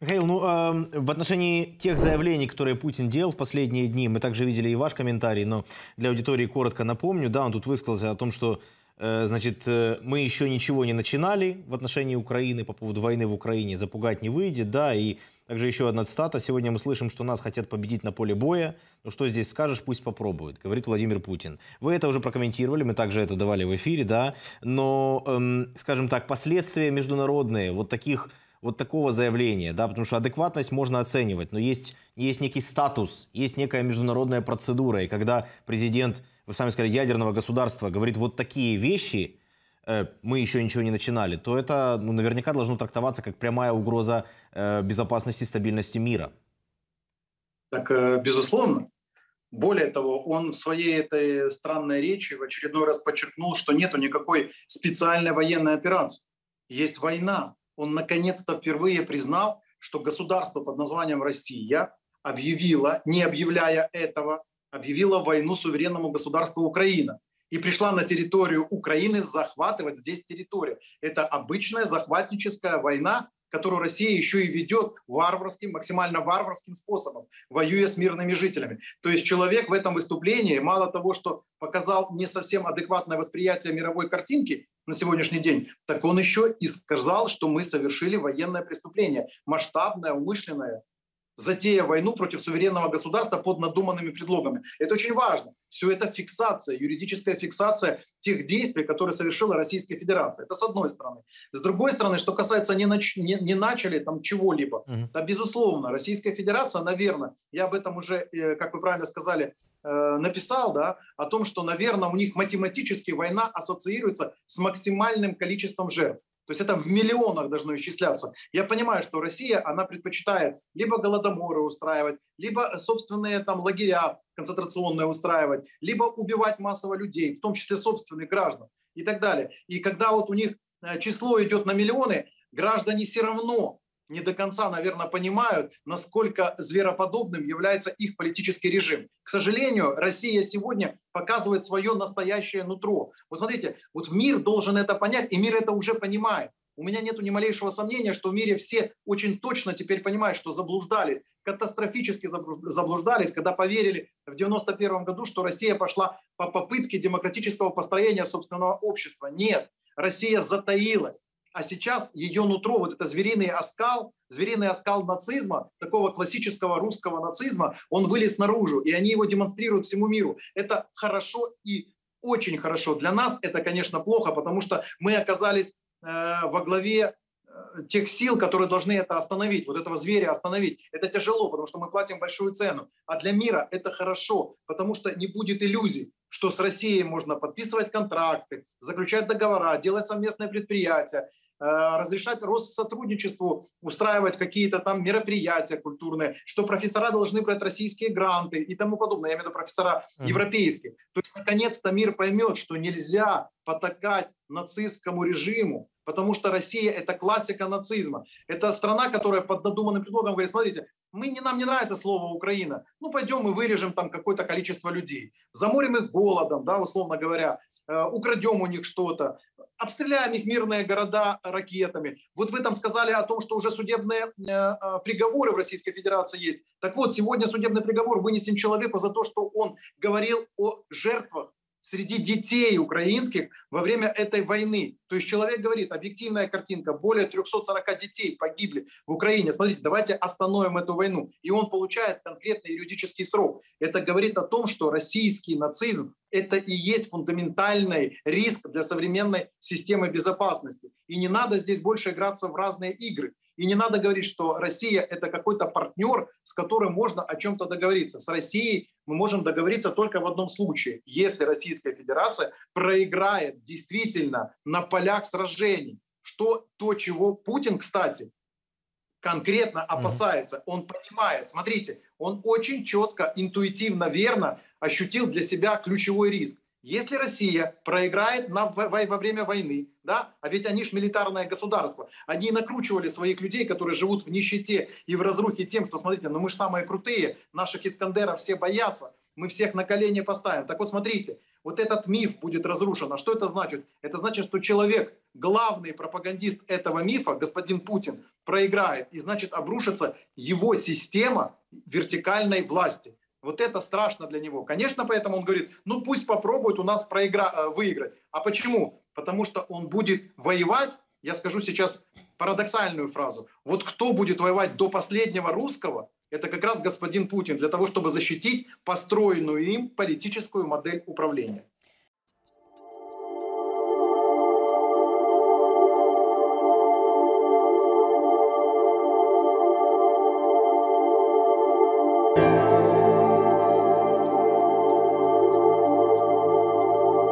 Михаил, ну э, в отношении тех заявлений, которые Путин делал в последние дни, мы также видели и ваш комментарий, но для аудитории коротко напомню, да, он тут высказался о том, что э, значит, э, мы еще ничего не начинали в отношении Украины по поводу войны в Украине, запугать не выйдет, да, и также еще одна цитата. Сегодня мы слышим, что нас хотят победить на поле боя. Ну что здесь скажешь, пусть попробуют, говорит Владимир Путин. Вы это уже прокомментировали, мы также это давали в эфире, да. Но, эм, скажем так, последствия международные вот таких вот такого заявления, да, потому что адекватность можно оценивать, но есть, есть некий статус, есть некая международная процедура, и когда президент, вы сами сказали, ядерного государства говорит вот такие вещи, э, мы еще ничего не начинали, то это ну, наверняка должно трактоваться как прямая угроза э, безопасности и стабильности мира. Так, э, безусловно. Более того, он в своей этой странной речи в очередной раз подчеркнул, что нету никакой специальной военной операции. Есть война, он наконец-то впервые признал, что государство под названием Россия объявило, не объявляя этого, объявило войну суверенному государству Украина и пришла на территорию Украины захватывать здесь территорию. Это обычная захватническая война, которую Россия еще и ведет варварским, максимально варварским способом, воюя с мирными жителями. То есть человек в этом выступлении мало того, что показал не совсем адекватное восприятие мировой картинки на сегодняшний день, так он еще и сказал, что мы совершили военное преступление, масштабное, умышленное, затея войну против суверенного государства под надуманными предлогами. Это очень важно. Все это фиксация, юридическая фиксация тех действий, которые совершила Российская Федерация. Это с одной стороны. С другой стороны, что касается не, нач... не, не начали там чего-либо, угу. да, безусловно, Российская Федерация, наверное, я об этом уже, э, как вы правильно сказали, э, написал, да, о том, что, наверное, у них математически война ассоциируется с максимальным количеством жертв. То есть это в миллионах должно исчисляться. Я понимаю, что Россия, она предпочитает либо голодоморы устраивать, либо собственные там лагеря концентрационные устраивать, либо убивать массово людей, в том числе собственных граждан и так далее. И когда вот у них э, число идет на миллионы, граждане все равно не до конца, наверное, понимают, насколько звероподобным является их политический режим. К сожалению, Россия сегодня показывает свое настоящее нутро. Вот смотрите, вот мир должен это понять, и мир это уже понимает. У меня нет ни малейшего сомнения, что в мире все очень точно теперь понимают, что заблуждались, катастрофически заблуждались, когда поверили в 91 году, что Россия пошла по попытке демократического построения собственного общества. Нет, Россия затаилась а сейчас ее нутро, вот это звериный оскал, звериный оскал нацизма, такого классического русского нацизма, он вылез наружу, и они его демонстрируют всему миру. Это хорошо и очень хорошо. Для нас это, конечно, плохо, потому что мы оказались э, во главе э, тех сил, которые должны это остановить, вот этого зверя остановить. Это тяжело, потому что мы платим большую цену. А для мира это хорошо, потому что не будет иллюзий, что с Россией можно подписывать контракты, заключать договора, делать совместные предприятия. Э, разрешать Россотрудничеству устраивать какие-то там мероприятия культурные, что профессора должны брать российские гранты и тому подобное. Я имею в виду профессора mm-hmm. европейские. То есть, наконец-то мир поймет, что нельзя потакать нацистскому режиму, потому что Россия – это классика нацизма. Это страна, которая под надуманным предлогом говорит, смотрите, мы, не, нам не нравится слово «Украина», ну пойдем и вырежем там какое-то количество людей, заморим их голодом, да, условно говоря, украдем у них что-то, обстреляем их мирные города ракетами. Вот вы там сказали о том, что уже судебные э, э, приговоры в Российской Федерации есть. Так вот, сегодня судебный приговор вынесен человеку за то, что он говорил о жертвах среди детей украинских во время этой войны. То есть человек говорит, объективная картинка, более 340 детей погибли в Украине. Смотрите, давайте остановим эту войну. И он получает конкретный юридический срок. Это говорит о том, что российский нацизм – это и есть фундаментальный риск для современной системы безопасности. И не надо здесь больше играться в разные игры. И не надо говорить, что Россия – это какой-то партнер, с которым можно о чем-то договориться. С Россией мы можем договориться только в одном случае. Если Российская Федерация проиграет действительно на полях сражений. Что то, чего Путин, кстати, конкретно опасается. Он понимает, смотрите, он очень четко, интуитивно, верно ощутил для себя ключевой риск. Если Россия проиграет на, во, во время войны, да, а ведь они же милитарное государство, они накручивали своих людей, которые живут в нищете и в разрухе тем, что, смотрите, ну мы же самые крутые, наших Искандеров все боятся, мы всех на колени поставим. Так вот, смотрите, вот этот миф будет разрушен. А что это значит? Это значит, что человек, главный пропагандист этого мифа, господин Путин, проиграет. И значит обрушится его система вертикальной власти. Вот это страшно для него. Конечно, поэтому он говорит, ну пусть попробует у нас проигра... Э, выиграть. А почему? Потому что он будет воевать, я скажу сейчас парадоксальную фразу. Вот кто будет воевать до последнего русского, это как раз господин Путин для того, чтобы защитить построенную им политическую модель управления.